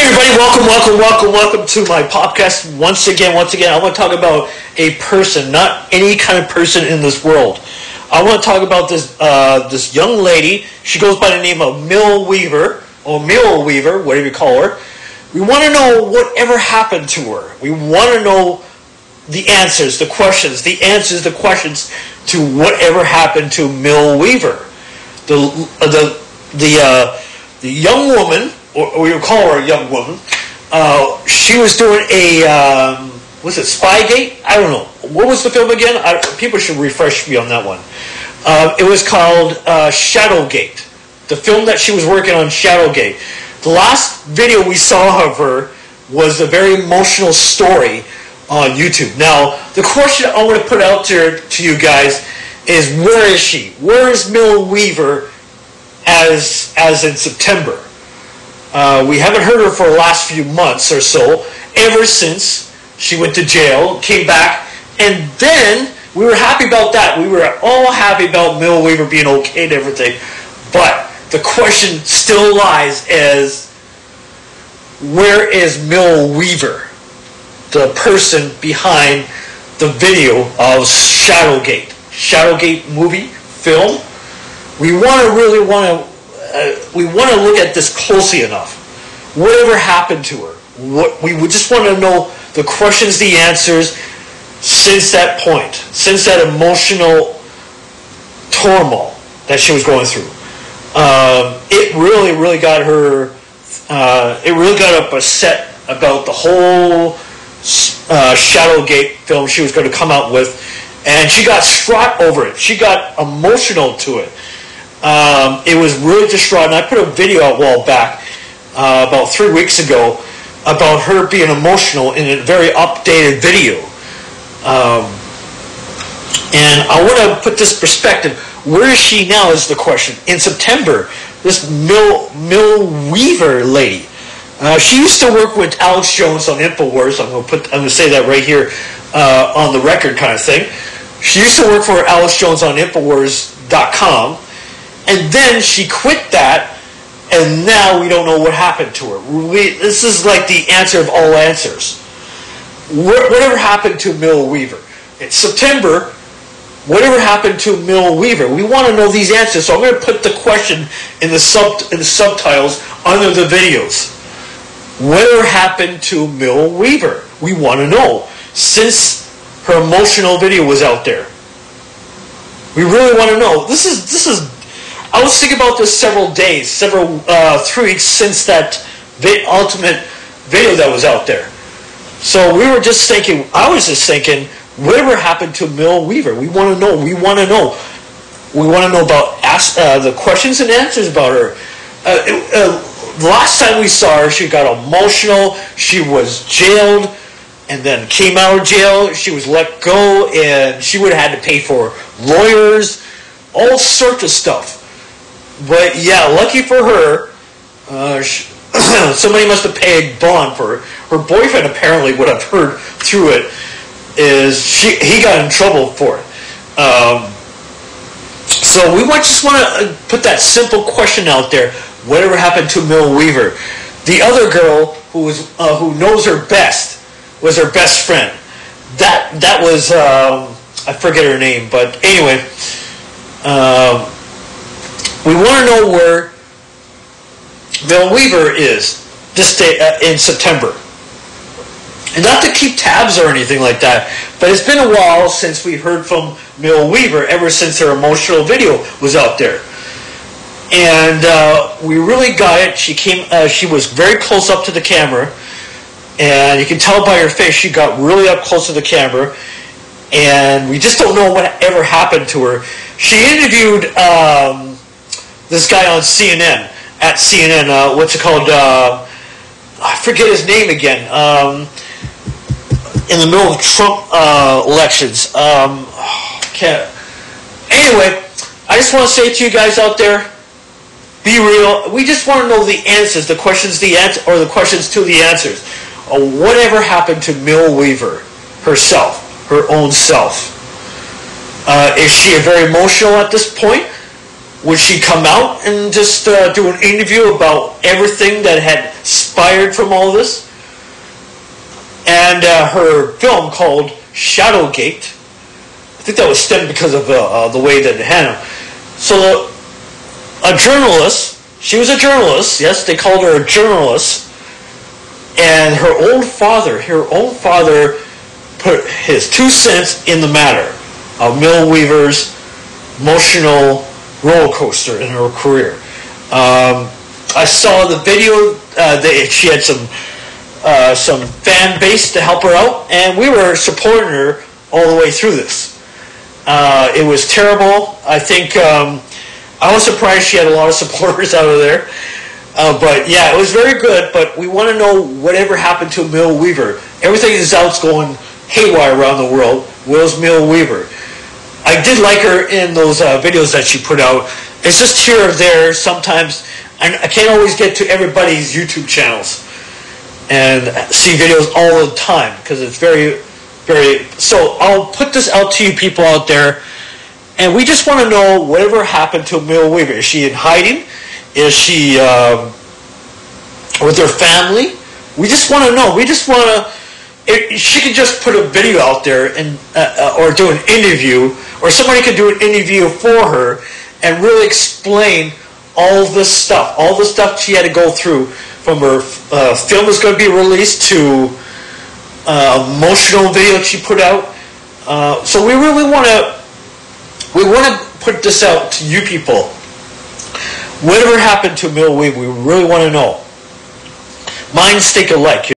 Hey everybody, welcome, welcome, welcome, welcome to my podcast once again, once again. I want to talk about a person, not any kind of person in this world. I want to talk about this uh, this young lady. She goes by the name of Mill Weaver, or Mill Weaver, whatever you call her. We want to know whatever happened to her. We want to know the answers, the questions, the answers, the questions to whatever happened to Mill Weaver. The, uh, the, the, uh, the young woman or we would call her a young woman. Uh, she was doing a um, was it Spygate? I don't know. What was the film again? I, people should refresh me on that one. Uh, it was called uh, Shadowgate. The film that she was working on, Shadowgate. The last video we saw of her was a very emotional story on YouTube. Now, the question I want to put out there to you guys is where is she? Where is Mill Weaver as as in September? Uh, we haven't heard her for the last few months or so, ever since she went to jail, came back, and then we were happy about that. We were all happy about Mill Weaver being okay and everything. But the question still lies as where is Mill Weaver, the person behind the video of Shadowgate? Shadowgate movie, film. We want to really want to we want to look at this closely enough. Whatever happened to her? What we would just want to know the questions, the answers since that point, since that emotional turmoil that she was going through. Um, it really, really got her. Uh, it really got up upset about the whole uh, Shadowgate film she was going to come out with, and she got struck over it. She got emotional to it. Um, it was really distraught, and I put a video out a while back, uh, about three weeks ago, about her being emotional in a very updated video. Um, and I want to put this perspective. Where is she now is the question. In September, this Mill, Mill Weaver lady, uh, she used to work with Alex Jones on InfoWars. I'm to put, I'm to say that right here uh, on the record kind of thing. She used to work for Alex Jones on InfoWars.com and then she quit that, and now we don't know what happened to her. We, this is like the answer of all answers. Whatever happened to Mill Weaver? It's September. Whatever happened to Mill Weaver? We want to know these answers, so I'm going to put the question in the sub in the subtitles under the videos. Whatever happened to Mill Weaver? We want to know since her emotional video was out there. We really want to know. This is this is I was thinking about this several days, several uh, three weeks since that vi- ultimate video that was out there. So we were just thinking. I was just thinking, whatever happened to Mill Weaver? We want to know. We want to know. We want to know about ask, uh, the questions and answers about her. Uh, it, uh, last time we saw her, she got emotional. She was jailed and then came out of jail. She was let go, and she would have had to pay for lawyers, all sorts of stuff. But yeah, lucky for her, uh, she, somebody must have paid bond for her. Her boyfriend apparently, what I've heard through it, is she he got in trouble for it. Um, so we just want to uh, put that simple question out there: Whatever happened to Mill Weaver? The other girl who was uh, who knows her best was her best friend. That that was um, I forget her name, but anyway. Um, we want to know where Mill Weaver is this day uh, in September. And not to keep tabs or anything like that, but it's been a while since we heard from Mill Weaver, ever since her emotional video was out there. And uh, we really got it. She came. Uh, she was very close up to the camera, and you can tell by her face she got really up close to the camera. And we just don't know what ever happened to her. She interviewed um, this guy on CNN at CNN. Uh, what's it called? Uh, I forget his name again. Um, in the middle of Trump uh, elections. Um. Anyway, I just want to say to you guys out there, be real. We just want to know the answers, the questions, the answer, or the questions to the answers. Whatever happened to Mill Weaver herself, her own self? Uh, is she very emotional at this point? Would she come out and just uh, do an interview about everything that had inspired from all this. And uh, her film called Shadowgate, I think that was stemmed because of uh, uh, the way that it handled. So a journalist, she was a journalist, yes, they called her a journalist, and her own father, her own father put his two cents in the matter of Mill Weaver's emotional roller coaster in her career. Um, I saw the video. Uh, they, she had some uh, some fan base to help her out, and we were supporting her all the way through this. Uh, it was terrible. I think um, I was surprised she had a lot of supporters out of there. Uh, but yeah, it was very good. But we want to know whatever happened to Mill Weaver. Everything is out going haywire around the world. Will's Mill Weaver. I did like her in those uh, videos that she put out. It's just here or there. Sometimes I, I can't always get to everybody's YouTube channels and see videos all the time because it's very, very. So I'll put this out to you people out there, and we just want to know whatever happened to Mill Weaver. Is she in hiding? Is she um, with her family? We just want to know. We just want to. She could just put a video out there and uh, or do an interview, or somebody could do an interview for her and really explain all this stuff, all the stuff she had to go through from her uh, film is going to be released to uh, emotional video that she put out. Uh, so we really want to we want to put this out to you people. Whatever happened to Mill we really want to know. Minds think alike.